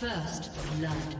First blood.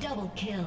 Double kill.